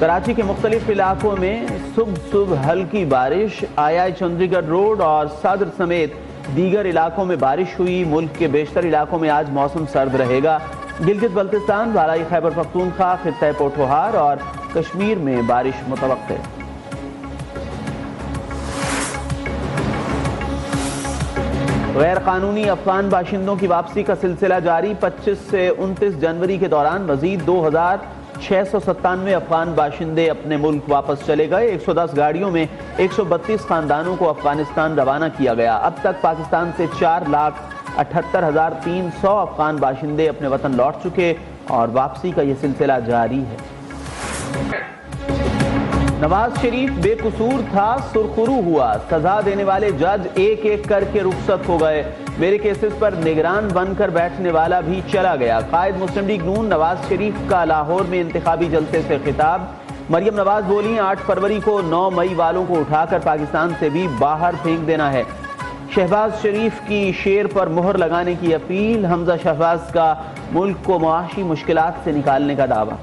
कराची के मुख्तलिफ़ इलाकों में सुबह सुबह हल्की बारिश आया चंडीगढ़ रोड और सदर समेत दीगर इलाकों में बारिश हुई। मुल्क के बेशतर इलाकों में आज मौसम सर्द रहेगा। गिलगित बल्तिस्तान बालाई खैबर पख्तूनखा खत्े पोठोहार और कश्मीर में बारिश मुतव गैर कानूनी अफगान बाशिंदों की वापसी का सिलसिला जारी। 25 से 29 जनवरी के दौरान मजीद दो हज़ार छह सौ सत्तानवे अफगान बाशिंदे अपने मुल्क वापस चले गए। 110 गाड़ियों में 132 खानदानों को अफ़गानिस्तान रवाना किया गया। अब तक पाकिस्तान से चार लाख अठहत्तर हज़ार तीन सौ अफगान बाशिंदे अपने वतन लौट चुके और वापसी का यह सिलसिला जारी है। नवाज़ शरीफ बेकसूर था, सुरखुरू हुआ। सजा देने वाले जज एक एक करके रुखसत हो गए। मेरे केसेस पर निगरान बनकर बैठने वाला भी चला गया। कायद मुस्लिम लीग नून नवाज़ शरीफ का लाहौर में इंतबी जलसे से खिताब। मरियम नवाज़ बोली, आठ फरवरी को नौ मई वालों को उठाकर पाकिस्तान से भी बाहर फेंक देना है। शहबाज शरीफ की शेर पर मुहर लगाने की अपील, हमजा शहबाज का मुल्क को मुआशी मुश्किल से निकालने का दावा।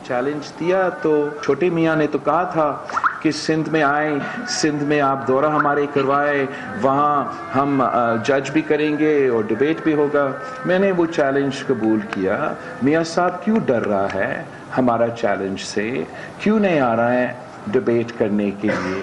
चैलेंज दिया तो छोटे मियाँ ने तो कहा था कि सिंध में आए, सिंध में आप दौरा हमारे करवाए, वहाँ हम जज भी करेंगे और डिबेट भी होगा। मैंने वो चैलेंज कबूल किया। मियाँ साहब क्यों डर रहा है हमारा चैलेंज से? क्यों नहीं आ रहा है डिबेट करने के लिए?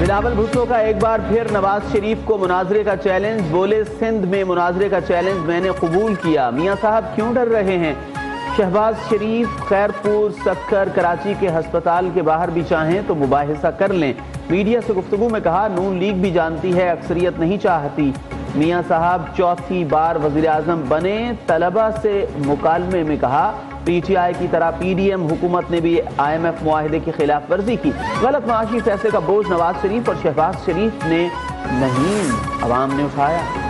बिलावल भुट्टो का एक बार फिर नवाज़ शरीफ को मुनाजरे का चैलेंज बोले सिंध में मुनाजरे का चैलेंज मैंने कबूल किया। मियाँ साहब क्यों डर रहे हैं? शहबाज शरीफ, खैरपुर सक्कर कराची के हस्पताल के बाहर भी चाहें तो मुबाहिसा कर लें। मीडिया से गुफ्तु में कहा, नून लीग भी जानती है, अक्सरियत नहीं चाहती। मियाँ साहब चौथी बार वज़ीर अजम बने, तलबा से मुकालमे में कहा, पीटीआई की तरह पीडीएम हुकूमत ने भी आईएमएफ मुआहदे की खिलाफ वर्जी की। गलत माशी फैसले का बोझ नवाज़ शरीफ और शहबाज शरीफ ने नहीं, आवाम ने उठाया।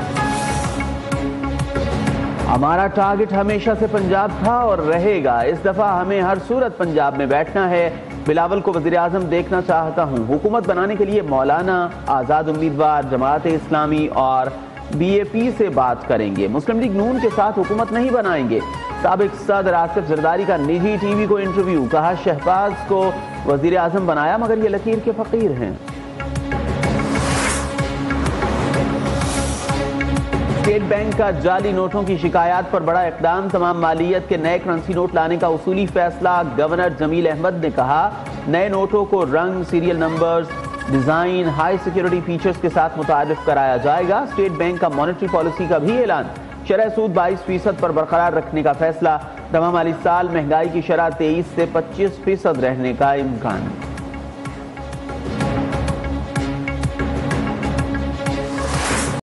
हमारा टारगेट हमेशा से पंजाब था और रहेगा। इस दफ़ा हमें हर सूरत पंजाब में बैठना है। बिलावल को वज़ीर आज़म देखना चाहता हूँ। हुकूमत बनाने के लिए मौलाना आज़ाद उम्मीदवार, जमात इस्लामी और बीएपी से बात करेंगे। मुस्लिम लीग नून के साथ हुकूमत नहीं बनाएँगे। सबक सदर आसिफ जरदारी का निजी टीवी को इंटरव्यू कहा, शहबाज को वज़ीर आज़म बनाया, मगर ये लकीर के फकीर हैं। स्टेट बैंक का जाली नोटों की शिकायत पर बड़ा इकदाम। तमाम मालियत के नए करेंसी नोट लाने का उसूली फैसला, गवर्नर जमील अहमद ने कहा। नए नोटों को रंग serial numbers design high security features के साथ मुतारफ कराया जाएगा। स्टेट बैंक का मॉनिटरी पॉलिसी का भी ऐलान। शरह सूद बाईस फ़ीसद पर बरकरार रखने का फैसला। तमाम साल महँगाई की शरह तेईस से पच्चीस फ़ीसद रहने का इम्कान।